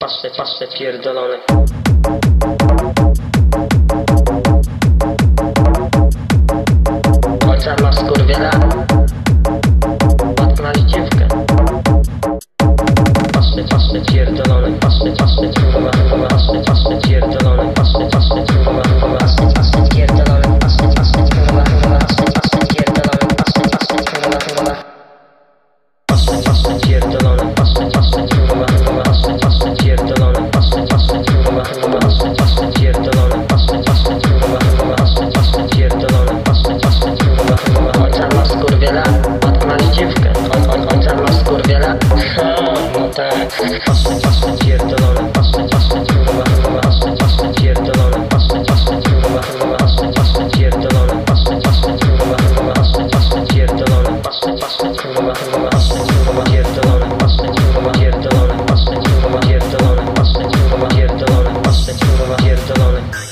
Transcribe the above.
Patrzę, patrzę, pierdolony. Ojca ma skurwiela. Odknali dziewkę. Patrzę, patrzę, pierdolony. Patrzę, patrzę, skurwiela. Odknali dziewkę. Oj, oj, ojca ma skurwiela. Ha, no tak. Patrzę, patrzę, pierdolony. Patrzę, patrzę, kurwa, kurwa. Patrzę, patrzę, pierdolony. Patrzę, patrzę, kurwa, kurwa. Patrzę, patrzę, pierdolony. Patrzę, patrzę, kurwa, kurwa. Patrzę, patrzę, pierdolony. Patrzę, patrzę, kurwa, kurwa. Kurwa, pierdolony. Patrzę, kurwa, pierdolony. Patrzę, kurwa, pierdolony. Patrzę, kurwa, pierdolony. Patrzę, kurwa, pierdolony.